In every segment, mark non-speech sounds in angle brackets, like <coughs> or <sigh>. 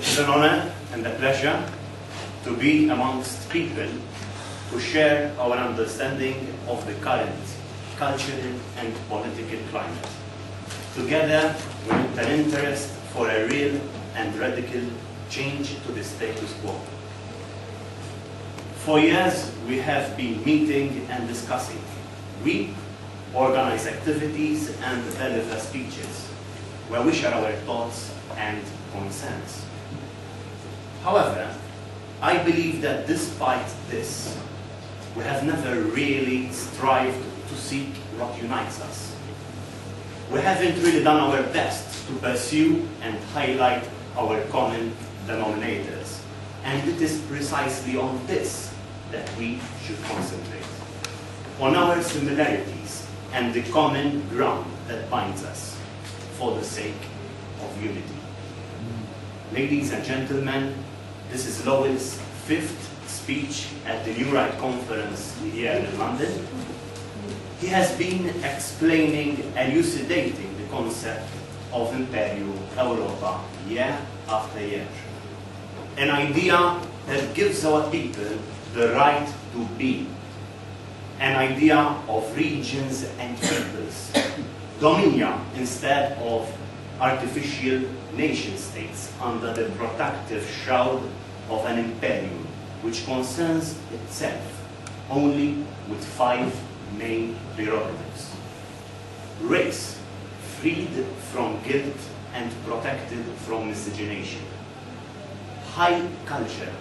It is an honor and a pleasure to be amongst people who share our understanding of the current cultural and political climate. Together, we with an interest for a real and radical change to the status quo. For years, we have been meeting and discussing. We organize activities and deliver speeches where we share our thoughts and concerns. However, I believe that despite this, we have never really strived to seek what unites us. We haven't really done our best to pursue and highlight our common denominators. And it is precisely on this that we should concentrate. On our similarities and the common ground that binds us for the sake of unity. Ladies and gentlemen, this is Lowell's fifth speech at the New Right Conference here in London. He has been explaining, elucidating the concept of Imperium Europa year after year. An idea that gives our people the right to be. An idea of regions and peoples. Dominion instead of artificial nation states under the protective shroud of an imperium which concerns itself only with five main prerogatives. Race, freed from guilt and protected from miscegenation. High culture,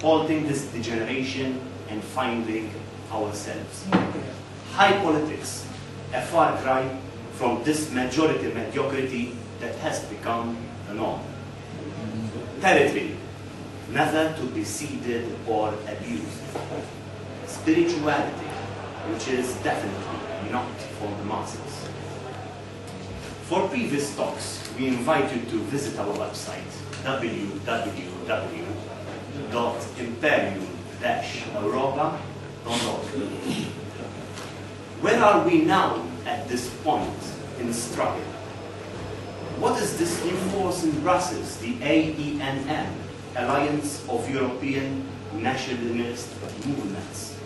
halting this degeneration and finding ourselves. High politics, a far cry from this majority mediocrity that has become the norm. Territory, never to be ceded or abused. Spirituality, which is definitely not for the masses. For previous talks, we invite you to visit our website, www.imperium-europa.org. Where are we now at this point in the struggle? What is this new force in Brussels, the AENM, Alliance of European Nationalist Movements?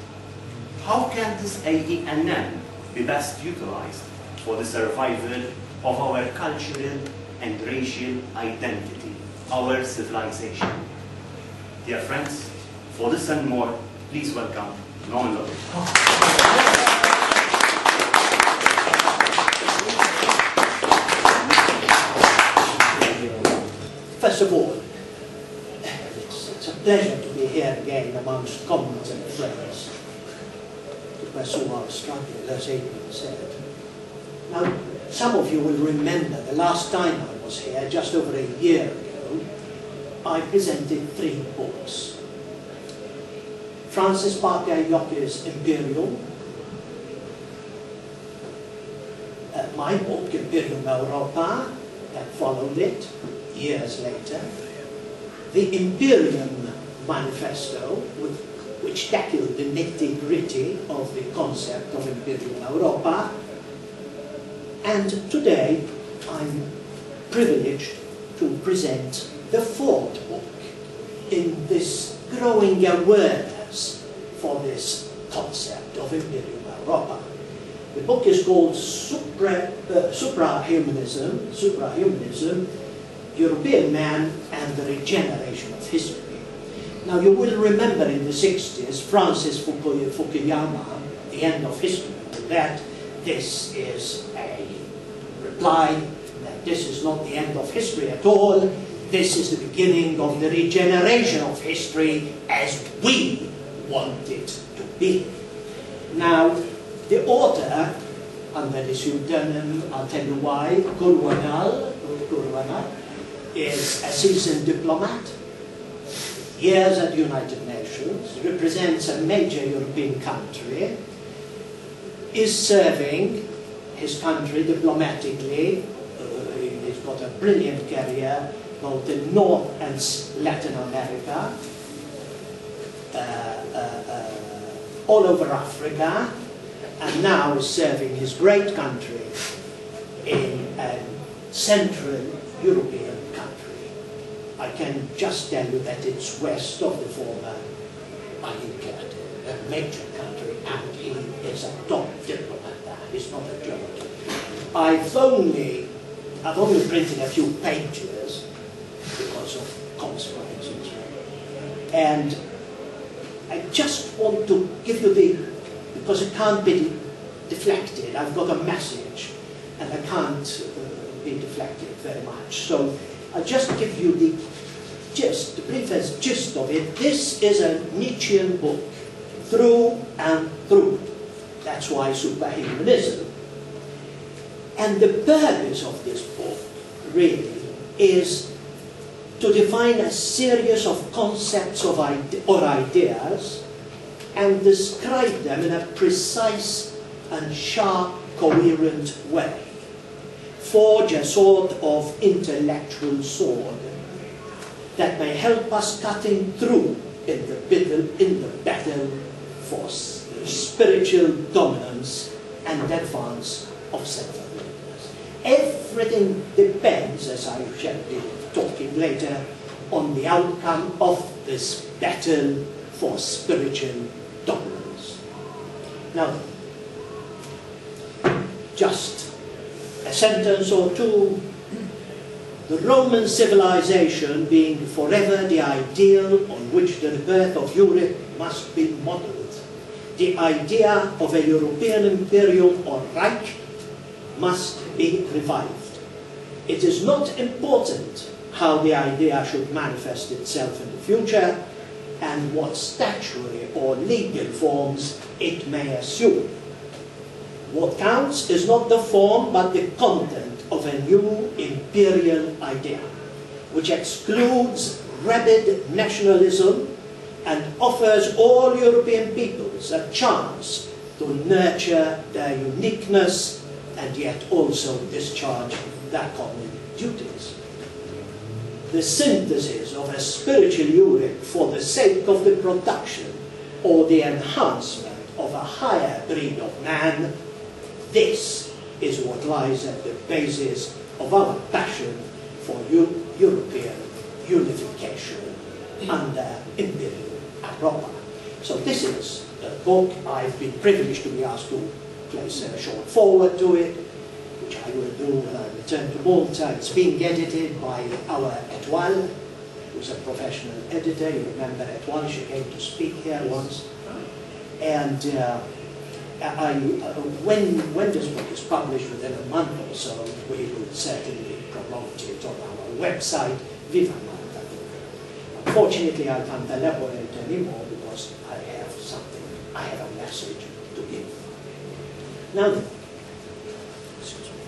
How can this AENM be best utilized for the survival of our cultural and racial identity, our civilization? Dear friends, for this and more, please welcome Norman Lowell. First of all, pleasure to be here again amongst comrades and friends to pursue our struggle, as Adrian said. Now, some of you will remember the last time I was here, just over a year ago, I presented three books. Francis Parker Imperial, uh, my book, Imperium Europa, that followed it, years later, the Imperium Manifesto, with, which tackled the nitty-gritty of the concept of Imperium Europa, and today I'm privileged to present the fourth book in this growing awareness for this concept of Imperium Europa. The book is called Supra, uh, Suprahumanism, Suprahumanism, European man and the regeneration of history. Now you will remember in the 60s, Francis Fukuyama, The End of History, that this is a reply that this is not the end of history at all, this is the beginning of the regeneration of history as we want it to be. Now, the author, under the pseudonym, I'll tell you why, Gulwanal, is a seasoned diplomat, years at the United Nations, represents a major European country, is serving his country diplomatically. Uh, he's got a brilliant career both in North and Latin America, uh, uh, uh, all over Africa, and now is serving his great country in a Central European I can just tell you that it's west of the former Alincat, a major country, and he is a top diplomat there. He's not a German. I've only, I've only printed a few pages because of consequences. And I just want to give you the, because it can't be deflected, I've got a message and I can't uh, be deflected very much. So I'll just give you the gist, the briefest gist of it. This is a Nietzschean book, through and through. That's why superhumanism. And the purpose of this book, really, is to define a series of concepts of ide or ideas and describe them in a precise and sharp, coherent way. Forge a sort of intellectual sword that may help us cutting through in the battle, in the battle for spiritual dominance and advance of self-awareness. Everything depends, as I shall be talking later, on the outcome of this battle for spiritual dominance. Now, just a sentence or two. The Roman civilization being forever the ideal on which the rebirth of Europe must be modeled. The idea of a European imperium or Reich must be revived. It is not important how the idea should manifest itself in the future and what statutory or legal forms it may assume. What counts is not the form but the content of a new imperial idea, which excludes rabid nationalism and offers all European peoples a chance to nurture their uniqueness and yet also discharge their common duties. The synthesis of a spiritual Europe for the sake of the production or the enhancement of a higher breed of man, this is what lies at the basis of our passion for European unification under Imperium Europa. So this is the book. I've been privileged to be asked to place a short forward to it, which I will do when I return to Malta. It's being edited by our Etoile, who's a professional editor. You remember Etoile, she came to speak here once. And uh, I, uh, when, when this book is published within a month or so, we will certainly promote it on our website, Viva. Unfortunately, I can't elaborate anymore because I have something, I have a message to give. Now, excuse me.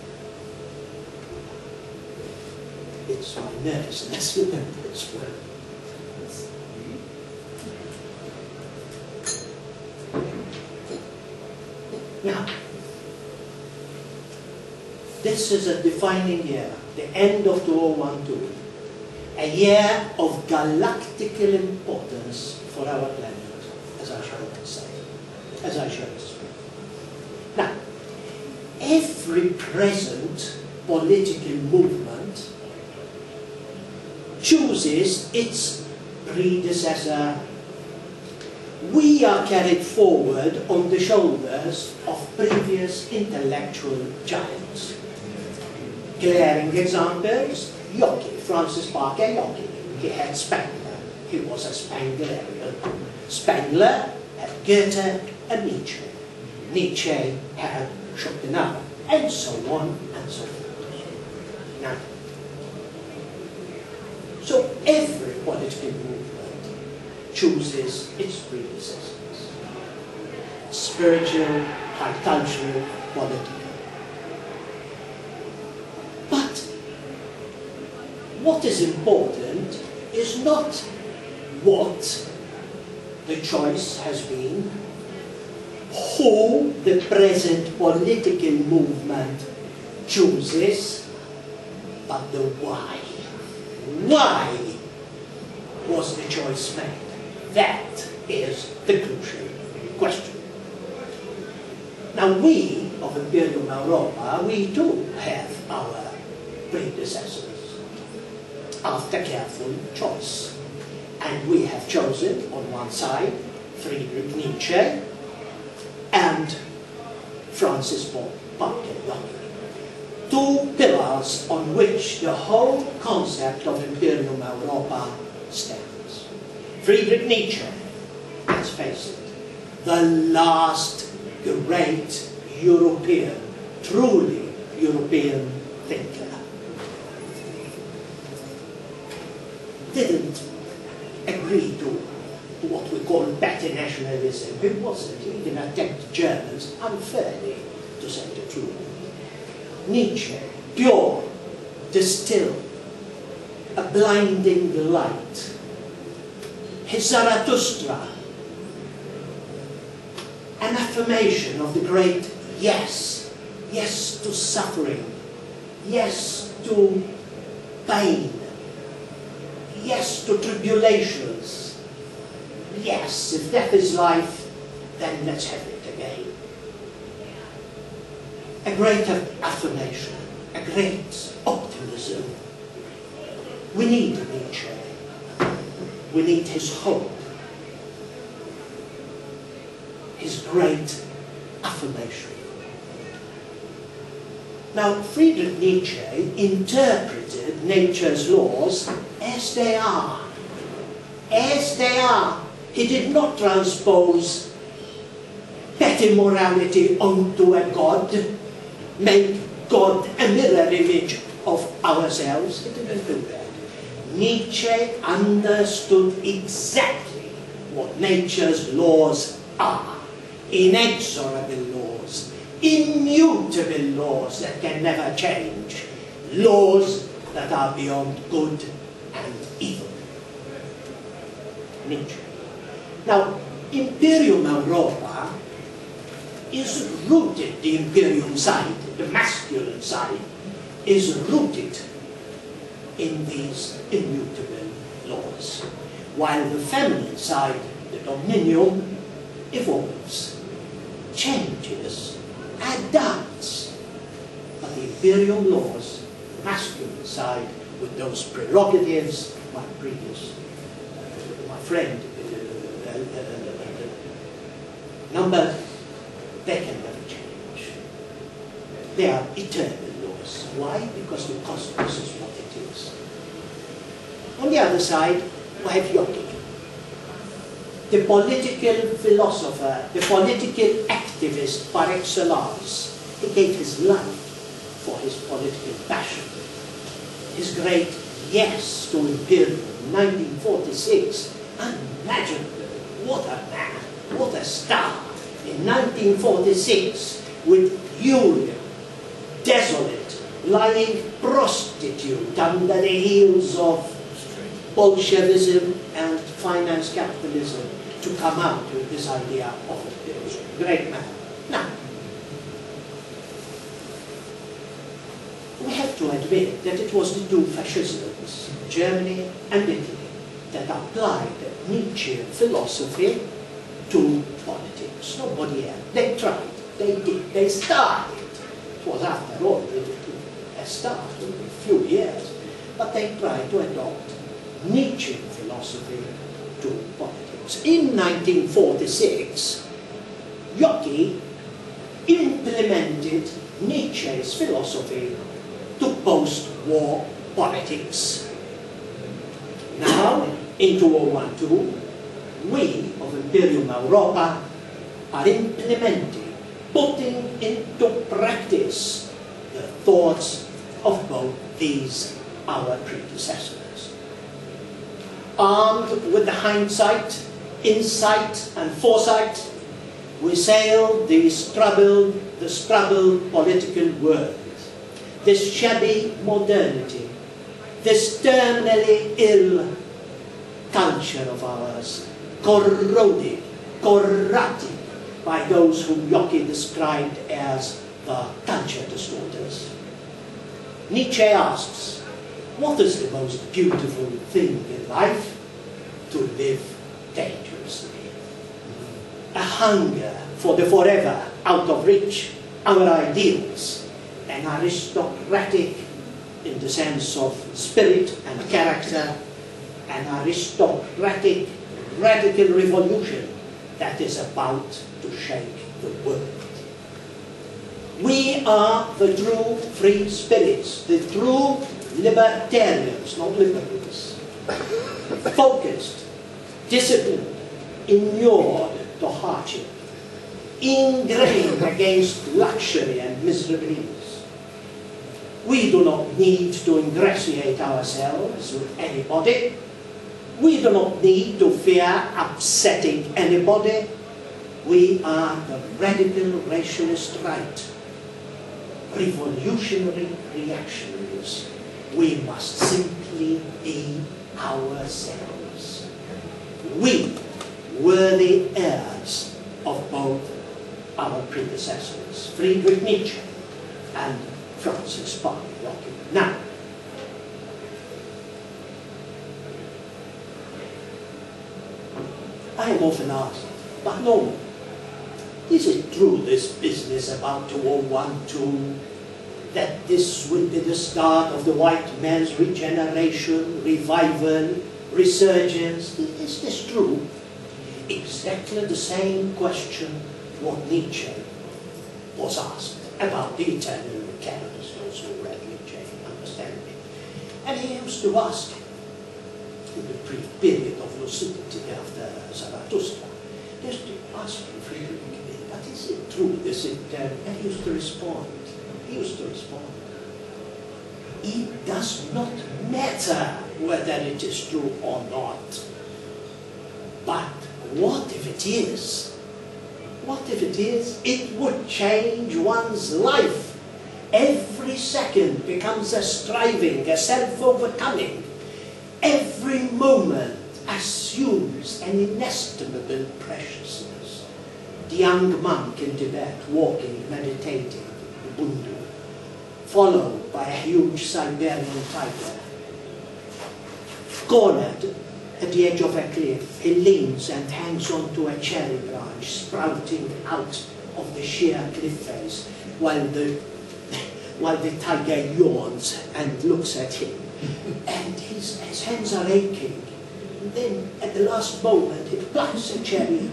It's my nervousness. <laughs> Now, this is a defining year, the end of 2012, a year of galactical importance for our planet, as I shall say, as I shall say. Now, every present political movement chooses its predecessor we are carried forward on the shoulders of previous intellectual giants. Glaring examples, Yockey, Francis Parker Yockey. He had Spengler. He was a Spenglerian. Spengler had Goethe and Nietzsche. Nietzsche had Schopenhauer, and so on and so forth. Now, so every political movement chooses its predecessors. Spiritual, cultural, political. But what is important is not what the choice has been, who the present political movement chooses, but the why. Why was the choice made? That is the crucial question. Now we of Imperium Europa, we do have our predecessors. After careful choice. And we have chosen, on one side, Friedrich Nietzsche and Francis Parker Two pillars on which the whole concept of Imperium Europa stands. Friedrich Nietzsche, let's face it, the last great European, truly European thinker. Didn't agree to what we call better nationalism. He wasn't. He even attacked Germans unfairly, to say the truth. Nietzsche, pure, distilled, a blinding light. His Zarathustra, an affirmation of the great yes, yes to suffering, yes to pain, yes to tribulations, yes, if death is life, then let's have it again. A great affirmation, a great optimism. We need Nietzsche. We need his hope. His great affirmation. Now, Friedrich Nietzsche interpreted nature's laws as they are. As they are. He did not transpose petty morality onto a God, make God a mirror image of ourselves. He didn't do that. Nietzsche understood exactly what nature's laws are inexorable laws, immutable laws that can never change, laws that are beyond good and evil. Nietzsche. Now, Imperium Europa is rooted, the Imperium side, the masculine side, is rooted in these immutable laws, while the feminine side, the dominion, evolves changes, adapts. But the imperial laws, the masculine side, with those prerogatives, my previous, my friend, uh, uh, number, they can never change. They are eternal laws. Why? Because the cosmos is what it is. On the other side, we have Yockey the political philosopher, the political activist par excellence. He gave his life for his political passion. His great yes to imperium, 1946, unimaginable. What a man, what a star. In 1946, with Julian, desolate, lying prostitute under the heels of Bolshevism and finance capitalism, to come out with this idea of a great man. Now, we have to admit that it was the two fascisms, Germany and Italy, that applied Nietzschean philosophy to politics. Nobody else. They tried, they did, they started. It was after all a start, a few years, but they tried to adopt Nietzschean philosophy to politics. In 1946, Yockey implemented Nietzsche's philosophy to post-war politics. Now, in 2012, we of Imperium Europa are implementing, putting into practice the thoughts of both these our predecessors. Armed with the hindsight insight and foresight, we sailed this troubled, the troubled political world, this shabby modernity, this terminally ill culture of ours, corroded, corrupted by those whom Yockey described as the culture distorters. Nietzsche asks, what is the most beautiful thing in life? To live dangerously. A hunger for the forever, out of reach, our ideals, an aristocratic in the sense of spirit and character, an aristocratic radical revolution that is about to shake the world. We are the true free spirits, the true libertarians, not liberals, focused, disciplined, inured to hardship, ingrained against luxury and miserableness. We do not need to ingratiate ourselves with anybody. We do not need to fear upsetting anybody. We are the radical racialist right, revolutionary reactionaries. We must simply be ourselves. We were the heirs of both our predecessors, Friedrich Nietzsche and Francis Parker Yockey. Now, Often asked, but no, is it true this business about 2012 that this will be the start of the white man's regeneration, revival, resurgence? Is this true? Exactly the same question what Nietzsche was asked about the Italian mechanics, those who read Nietzsche understand it. And he used to ask in the brief period of lucidity after Zarathustra, he used to ask Friedrich, but is it true, is it, uh, and he used to respond, he used to respond, it does not matter whether it is true or not, but what if it is? What if it is? It would change one's life. Every second becomes a striving, a self-overcoming. Every moment assumes an inestimable preciousness. The young monk in Tibet, walking, meditating, Ubuntu, followed by a huge Siberian tiger, cornered at the edge of a cliff, he leans and hangs onto a cherry branch sprouting out of the sheer cliff face while the, <laughs> while the tiger yawns and looks at him. And his, his hands are aching. And then at the last moment it plucks a cherry.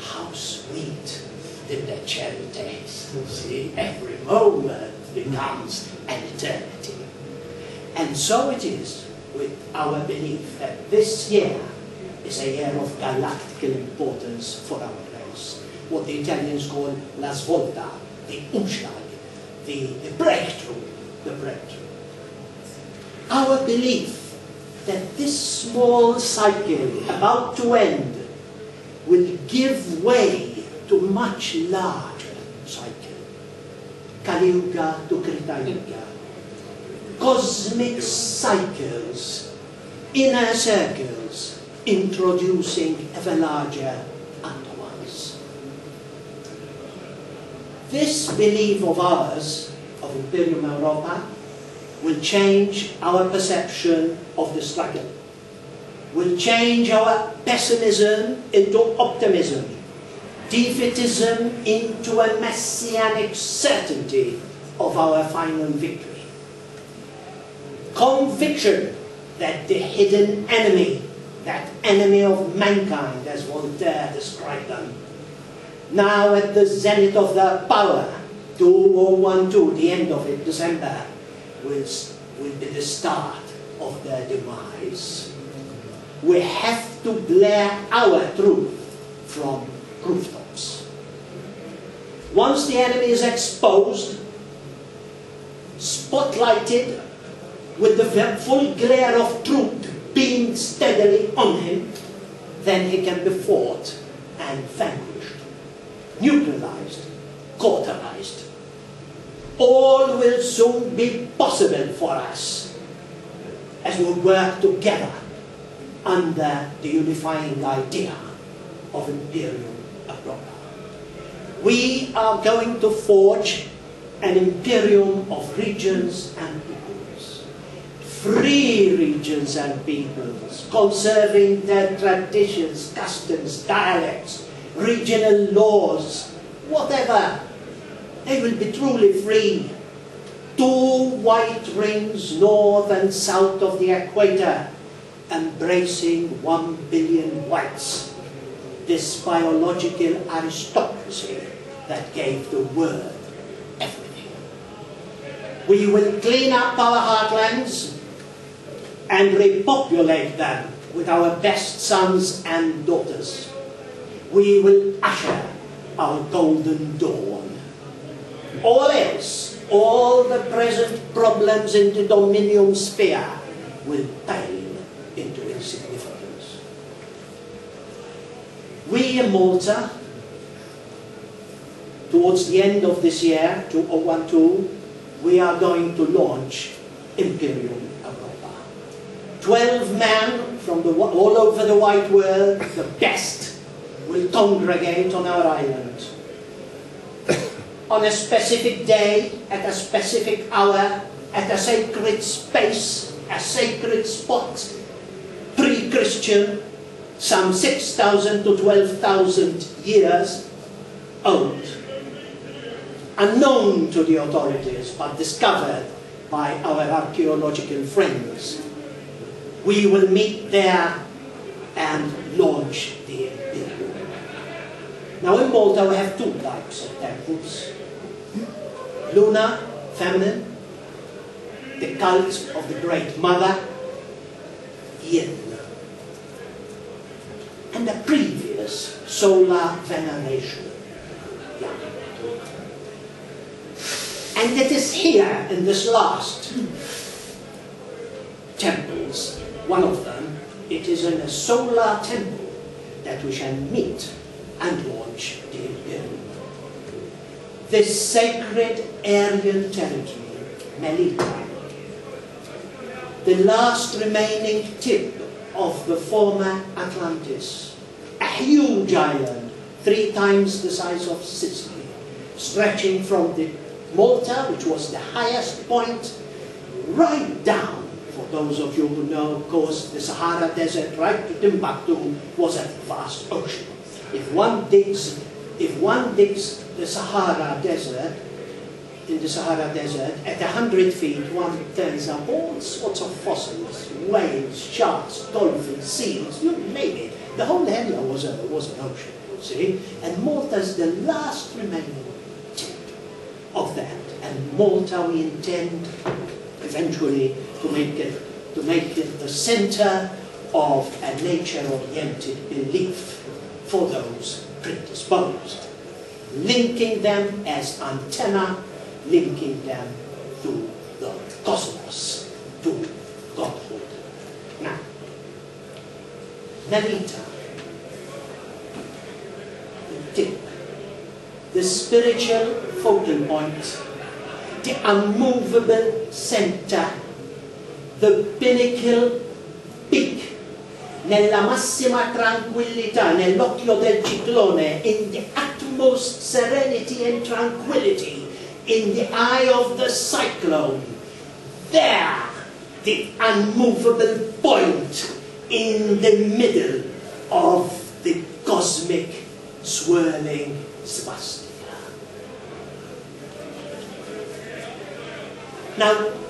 How sweet did that cherry taste? See, every moment becomes an eternity. And so it is with our belief that this year is a year of galactical importance for our race. What the Italians call la svolta, the umschlag, the, the breakthrough, the breakthrough. Our belief that this small cycle about to end will give way to much larger cycle. Kali Yuga to Krita Yuga cosmic cycles, inner circles, introducing ever larger under ones. This belief of ours, of Imperium Europa, will change our perception of the struggle, We'll change our pessimism into optimism, defeatism into a messianic certainty of our final victory. Conviction that the hidden enemy, that enemy of mankind, as Voltaire described them, now at the zenith of their power, 2012, the end of it, December, will, will be the start of their demise. We have to blare our truth from rooftops. Once the enemy is exposed, spotlighted, with the full glare of truth beamed steadily on him, then he can be fought and vanquished, neutralized, cauterized. All will soon be possible for us as we work together under the unifying idea of Imperium Europa. We are going to forge an imperium of regions and peoples, free regions and peoples, conserving their traditions, customs, dialects, regional laws, whatever. They will be truly free. White rings north and south of the equator, embracing one billion whites. This biological aristocracy that gave the world everything. We will clean up our heartlands and repopulate them with our best sons and daughters. We will usher our golden dawn. All else, all the present problems in the dominion sphere will pale into insignificance. We in Malta, towards the end of this year, 2012, we are going to launch Imperium Europa. Twelve men from the, all over the white world, the best, will congregate on our island. On a specific day, at a specific hour, at a sacred space, a sacred spot, pre-Christian, some 6,000 to 12,000 years old. Unknown to the authorities, but discovered by our archaeological friends. We will meet there and launch the Imperium. Now in Malta we have two types of temples. Lunar, feminine, the cult of the Great Mother, Yin. And the previous solar veneration. And it is here in this last temples, one of them, it is in a solar temple that we shall meet and launch the. This sacred Aryan territory, Melita, the last remaining tip of the former Atlantis, a huge island, three times the size of Sicily, stretching from the Malta, which was the highest point, right down, for those of you who know, of course, the Sahara Desert, right to Timbuktu, was a vast ocean. If one digs, if one digs the Sahara Desert, in the Sahara Desert, at 100 feet, one turns up all sorts of fossils, whales, sharks, dolphins, seals, you name it. The whole area was, a, was an ocean, see. And Malta's the last remaining tip of that. And Malta we intend eventually to make it, to make it the center of a nature-oriented belief for those predisposed, linking them as antenna linking them to the cosmos, to Godhood. Now, Narita, the tip, the spiritual focal point, the unmovable center, the pinnacle nella massima tranquillità, nell'occhio del ciclone, in the utmost serenity and tranquility, in the eye of the cyclone. There, the unmovable point in the middle of the cosmic swirling swastika. Now,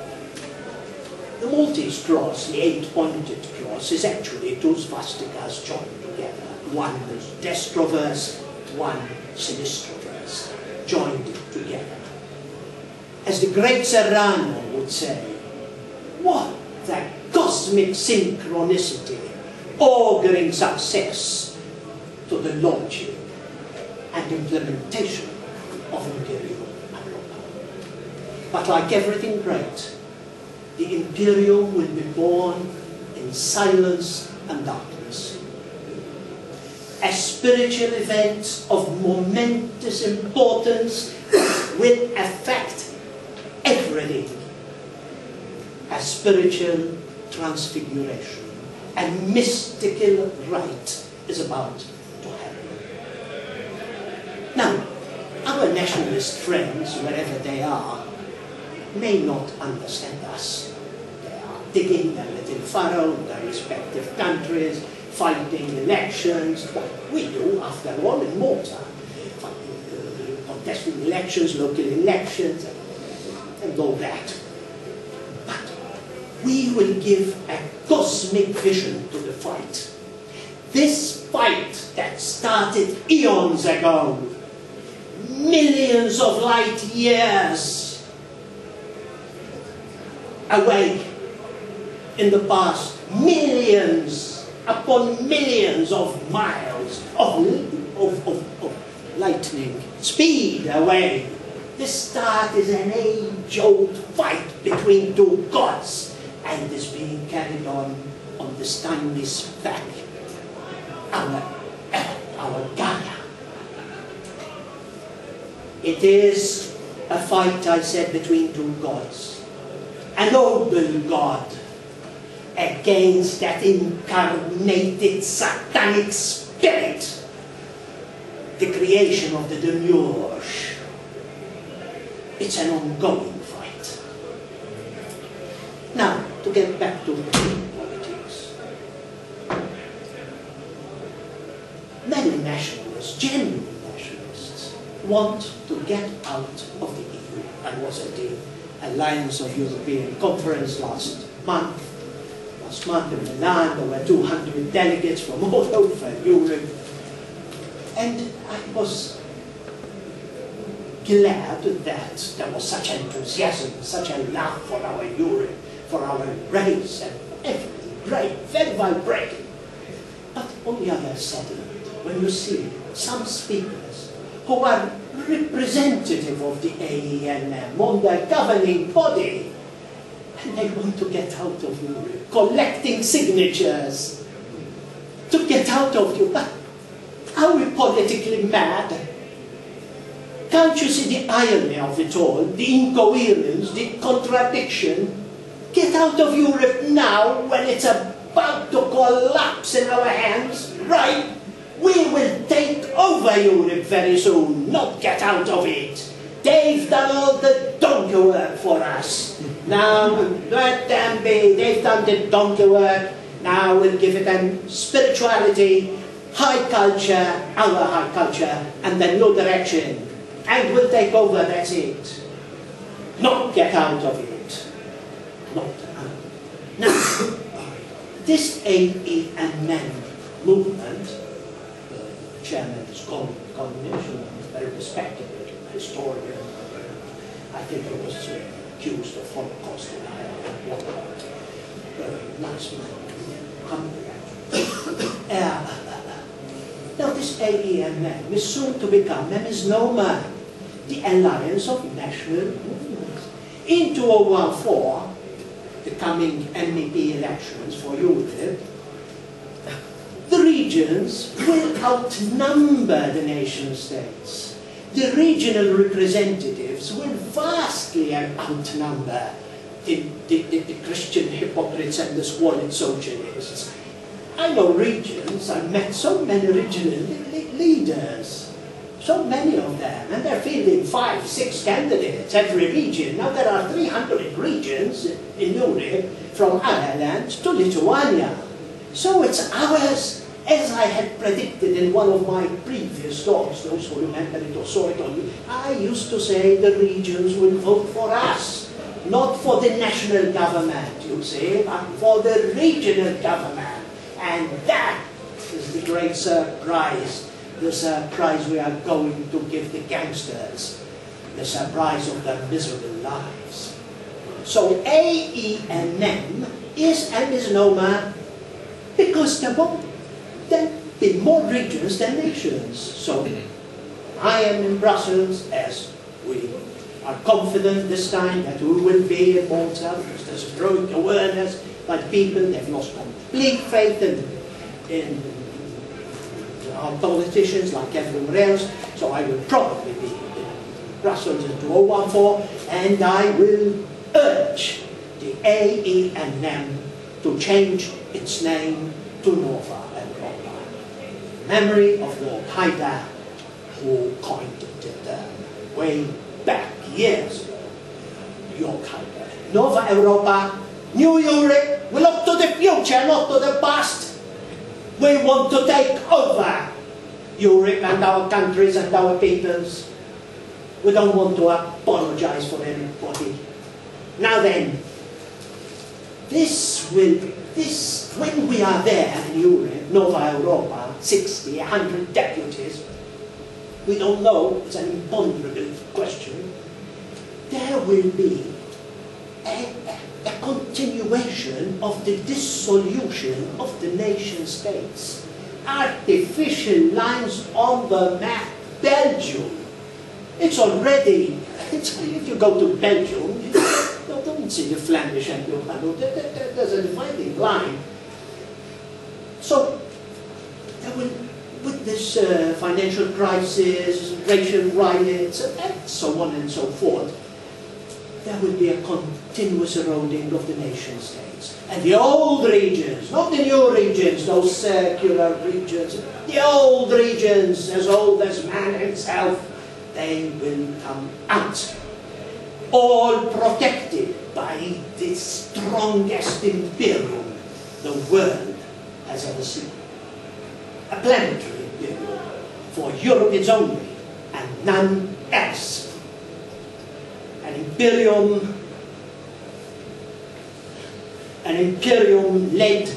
the Maltese cross, the eight-pointed cross, is actually two swastikas joined together. One destroverse, one sinistroverse, joined together as the great Serrano would say, what the cosmic synchronicity auguring success to the launching and implementation of Imperium Europa. But like everything great, the Imperium will be born in silence and darkness. A spiritual event of momentous importance will affect everything a spiritual transfiguration. A mystical rite is about to happen. Now, our nationalist friends, wherever they are, may not understand us. Digging their little furrow in their respective countries, fighting elections, what we do, after all, in Malta. Uh, contesting elections, local elections, and know that. But we will give a cosmic vision to the fight. This fight that started eons ago, millions of light years away in the past, millions upon millions of miles of, of, of, of lightning speed away. This start is an age-old fight between two gods and is being carried on on this tiny speck, our Earth, our Gaia. It is a fight, I said, between two gods. A noble God against that incarnated satanic spirit, the creation of the Demiurge. It's an ongoing fight. Now, to get back to politics. Many nationalists, genuine nationalists, want to get out of the EU. I was at the Alliance of European Conference last month. Month in Milan, there were 200 delegates from all <laughs> over Europe. And I was glad that there was such enthusiasm, such a love for our Europe, for our race, and everything great, very vibrating. But on the other side, when you see some speakers who are representative of the AENM on the governing body, and they want to get out of Europe, collecting signatures to get out of you. But are we politically mad? Can't you see the irony of it all, the incoherence, the contradiction? Get out of Europe now when it's about to collapse in our hands, right? We will take over Europe very soon, not get out of it. They've done all the donkey work for us. Now, let them be. They've done the donkey work. Now we'll give it them spirituality, high culture, our high culture, and then new direction. And we'll take over, that's it. Not get out of it. Not out. Now, this AENM movement, the chairman is Gollnisch, a very respected historian. I think he was uh, accused of Holocaust nice man. Humble. Uh, <coughs> <coughs> now this AENM is soon to become a misnomer, the Alliance of National Movements. In 2014, the coming MEP elections for Europe, the regions will outnumber the nation states. The regional representatives will vastly outnumber the, the, the, the Christian hypocrites and the squalid socialists. I know regions, I've met so many regional leaders, so many of them, and they're fielding five, six candidates every region. Now there are 300 regions in Europe, from Ireland to Lithuania. So it's ours, as I had predicted in one of my previous talks, those who remember it or saw it on me, I used to say the regions will vote for us, not for the national government, you see, but for the regional government. And that is the great surprise, the surprise we are going to give the gangsters, the surprise of their miserable lives. So AENM is a misnomer because there won't be more regions than nations. So I am in Brussels as we are confident this time that we will be in Malta because there's growing awareness by people, they've lost complete faith in, in our politicians like everywhere else. So I will probably be in Brussels in 2014 and I will urge the AENM to change its name to Nova. Memory of Lord Haider, who coined the way back years ago. Jörg Haider. Nova Europa, New Europe, we look to the future, not to the past. We want to take over Europe and our countries and our peoples. We don't want to apologize for anybody. Now then, this will, this, when we are there in Europe, Nova Europa, 60, 100 deputies, we don't know, it's an imponderable question, there will be a, a, continuation of the dissolution of the nation states. Artificial lines on the map, Belgium. It's already, it's, if you go to Belgium, you <coughs> don't see the Flemish and your there's a dividing line. So, with this uh, financial crisis, racial riots, and so on and so forth, there will be a continuous eroding of the nation states. And the old regions, not the new regions, those circular regions, the old regions, as old as man himself, they will come out. All protected by the strongest imperium the world has ever seen. A planetary imperium for Europeans only and none else. An imperium, an imperium led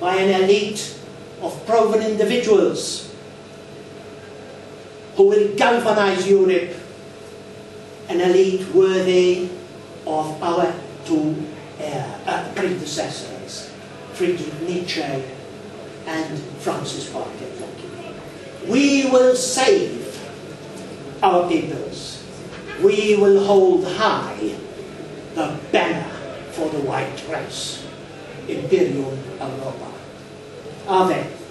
by an elite of proven individuals who will galvanize Europe, an elite worthy of our two uh, uh, predecessors, Friedrich Nietzsche and Francis Bacon. We will save our peoples we will hold high the banner for the white race, Imperium Europa. Amen.